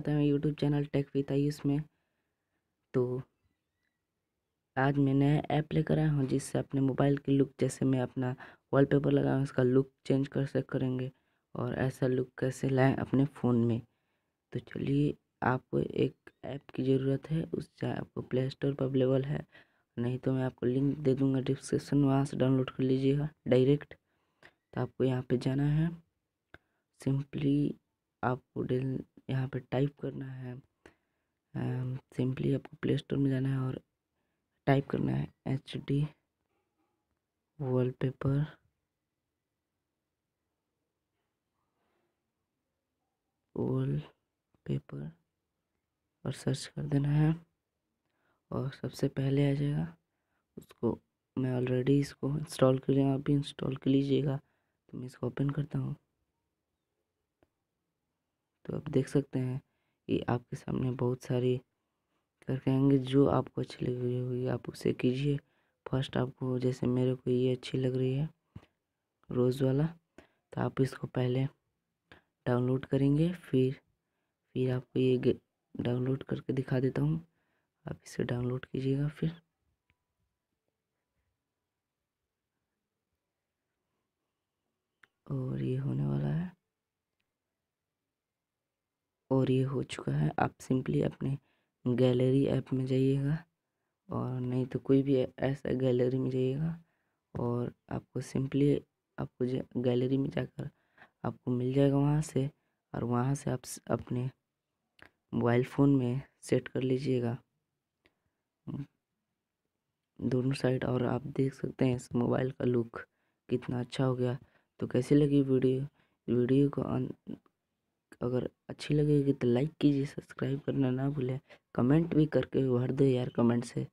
स्वागत है YouTube channel tech with Ayush में तो आज मैं नया ऐप लेकर आया हूँ जिससे अपने मोबाइल की लुक जैसे मैं अपना वॉलपेपर लगाया हूँ, उसका लुक चेंज कर सक करेंगे और ऐसा लुक कैसे लाएँ अपने फ़ोन में। तो चलिए, आपको एक ऐप की ज़रूरत है, उस आपको प्ले स्टोर पर अवेलेबल है, नहीं तो मैं आपको लिंक दे दूँगा डिस्क्रिप्शन वहाँ से डाउनलोड कर लीजिएगा डायरेक्ट तो आपको यहाँ पर जाना है। सिंपली आपको डेल यहाँ पे टाइप करना है सिंपली आपको प्ले स्टोर में जाना है और टाइप करना है H D wallpaper wall paper और सर्च कर देना है और सबसे पहले आ जाएगा। उसको मैं ऑलरेडी इसको इंस्टॉल कर लिया आप भी इंस्टॉल कर लीजिएगा। तो मैं इसको ओपन करता हूँ। तो आप देख सकते हैं कि आपके सामने बहुत सारी करके आएँगे जो आपको अच्छी लगी होगी। आप उसे कीजिए। फ़र्स्ट आपको जैसे मेरे को ये अच्छी लग रही है, रोज़ वाला। तो आप इसको पहले डाउनलोड करेंगे। फिर फिर आपको ये डाउनलोड करके दिखा देता हूँ। आप इसे डाउनलोड कीजिएगा फिर। और ये होने वाला है। और ये हो चुका है। आप सिंपली अपने गैलरी ऐप में जाइएगा और नहीं तो कोई भी ऐसा गैलरी में जाइएगा और आपको सिंपली आपको गैलरी में जाकर आपको मिल जाएगा वहाँ से और वहाँ से आप अपने मोबाइल फ़ोन में सेट कर लीजिएगा। दोनों साइड और आप देख सकते हैं इस मोबाइल का लुक कितना अच्छा हो गया। तो कैसी लगी वीडियो? वीडियो को अगर अच्छी लगेगी तो लाइक कीजिए, सब्सक्राइब करना ना भूलें। कमेंट भी करके भर दो यार कमेंट से।